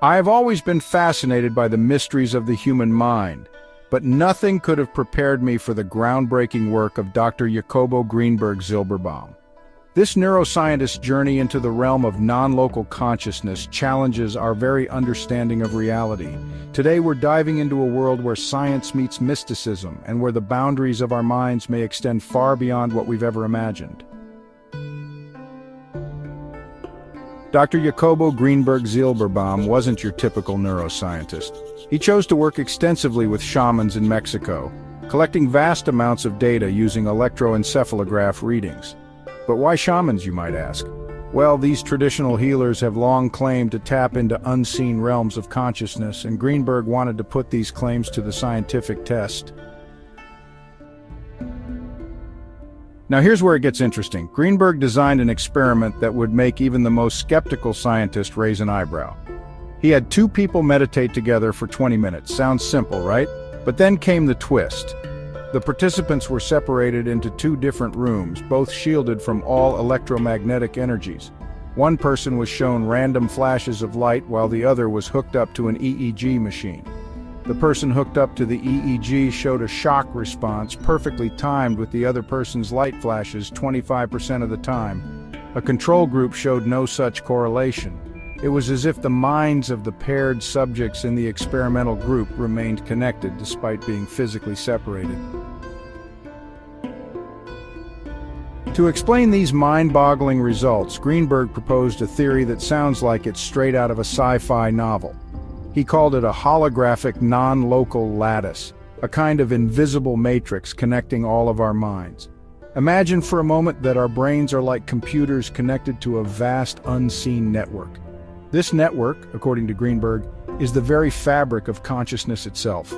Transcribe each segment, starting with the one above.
I have always been fascinated by the mysteries of the human mind, but nothing could have prepared me for the groundbreaking work of Dr. Jacobo Grinberg Zylberbaum. This neuroscientist's journey into the realm of non-local consciousness challenges our very understanding of reality. Today we're diving into a world where science meets mysticism and where the boundaries of our minds may extend far beyond what we've ever imagined. Dr. Jacobo Grinberg Zylberbaum wasn't your typical neuroscientist. He chose to work extensively with shamans in Mexico, collecting vast amounts of data using electroencephalograph readings. But why shamans, you might ask? Well, these traditional healers have long claimed to tap into unseen realms of consciousness, and Grinberg wanted to put these claims to the scientific test. Now here's where it gets interesting. Grinberg designed an experiment that would make even the most skeptical scientist raise an eyebrow. He had two people meditate together for 20 minutes. Sounds simple, right? But then came the twist. The participants were separated into two different rooms, both shielded from all electromagnetic energies. One person was shown random flashes of light while the other was hooked up to an EEG machine. The person hooked up to the EEG showed a shock response perfectly timed with the other person's light flashes 25% of the time. A control group showed no such correlation. It was as if the minds of the paired subjects in the experimental group remained connected despite being physically separated. To explain these mind-boggling results, Grinberg proposed a theory that sounds like it's straight out of a sci-fi novel. He called it a holographic non-local lattice, a kind of invisible matrix connecting all of our minds. Imagine for a moment that our brains are like computers connected to a vast unseen network. This network, according to Grinberg, is the very fabric of consciousness itself.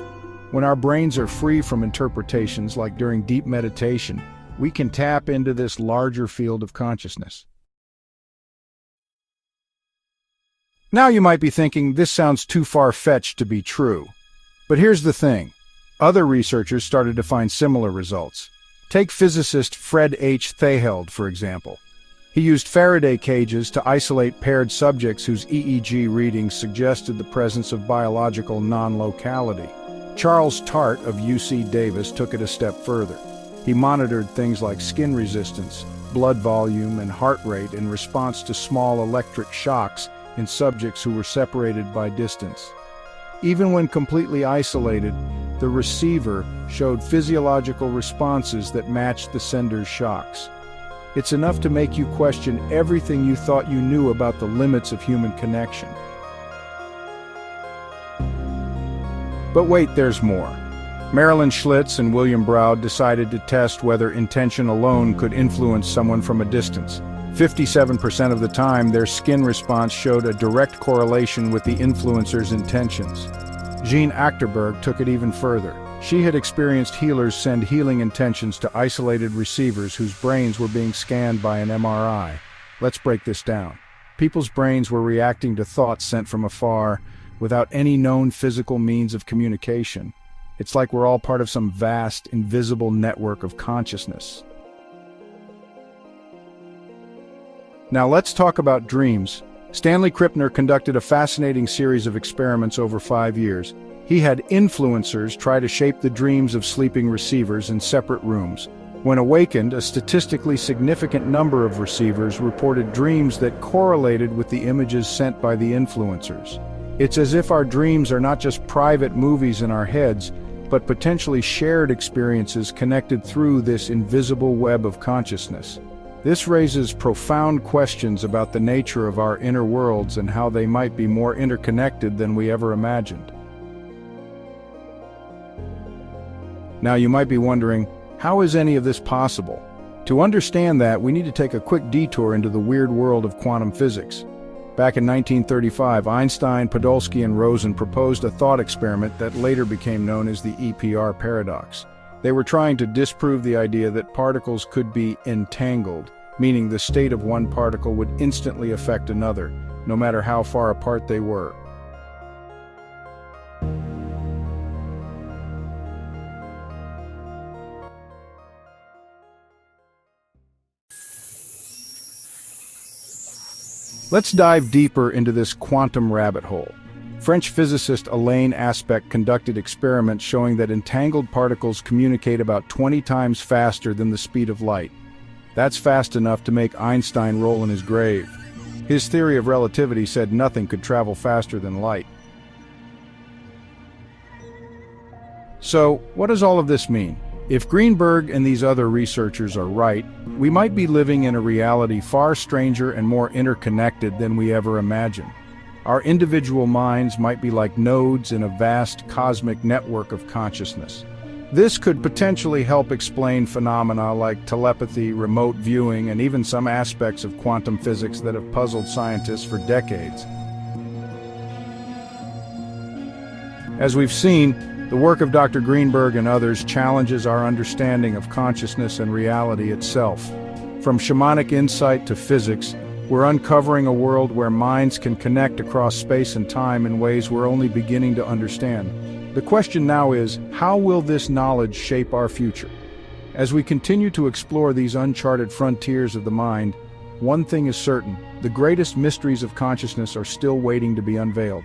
When our brains are free from interpretations, like during deep meditation, we can tap into this larger field of consciousness. Now you might be thinking, this sounds too far-fetched to be true. But here's the thing. Other researchers started to find similar results. Take physicist Fred H. Thaheld, for example. He used Faraday cages to isolate paired subjects whose EEG readings suggested the presence of biological non-locality. Charles Tart of UC Davis took it a step further. He monitored things like skin resistance, blood volume, and heart rate in response to small electric shocks in subjects who were separated by distance. Even when completely isolated, the receiver showed physiological responses that matched the sender's shocks. It's enough to make you question everything you thought you knew about the limits of human connection. But wait, there's more. Marilyn Schlitz and William Braud decided to test whether intention alone could influence someone from a distance. 57% of the time, their skin response showed a direct correlation with the influencer's intentions. Jean Achterberg took it even further. She had experienced healers send healing intentions to isolated receivers whose brains were being scanned by an MRI. Let's break this down. People's brains were reacting to thoughts sent from afar without any known physical means of communication. It's like we're all part of some vast, invisible network of consciousness. Now let's talk about dreams. Stanley Krippner conducted a fascinating series of experiments over five years. He had influencers try to shape the dreams of sleeping receivers in separate rooms. When awakened, a statistically significant number of receivers reported dreams that correlated with the images sent by the influencers. It's as if our dreams are not just private movies in our heads, but potentially shared experiences connected through this invisible web of consciousness. This raises profound questions about the nature of our inner worlds and how they might be more interconnected than we ever imagined. Now you might be wondering, how is any of this possible? To understand that, we need to take a quick detour into the weird world of quantum physics. Back in 1935, Einstein, Podolsky, and Rosen proposed a thought experiment that later became known as the EPR paradox. They were trying to disprove the idea that particles could be entangled, meaning the state of one particle would instantly affect another, no matter how far apart they were. Let's dive deeper into this quantum rabbit hole. French physicist Alain Aspect conducted experiments showing that entangled particles communicate about 20 times faster than the speed of light. That's fast enough to make Einstein roll in his grave. His theory of relativity said nothing could travel faster than light. So, what does all of this mean? If Grinberg and these other researchers are right, we might be living in a reality far stranger and more interconnected than we ever imagined. Our individual minds might be like nodes in a vast cosmic network of consciousness. This could potentially help explain phenomena like telepathy, remote viewing, and even some aspects of quantum physics that have puzzled scientists for decades. As we've seen, the work of Dr. Grinberg and others challenges our understanding of consciousness and reality itself. From shamanic insight to physics, we're uncovering a world where minds can connect across space and time in ways we're only beginning to understand. The question now is, how will this knowledge shape our future? As we continue to explore these uncharted frontiers of the mind, one thing is certain, the greatest mysteries of consciousness are still waiting to be unveiled.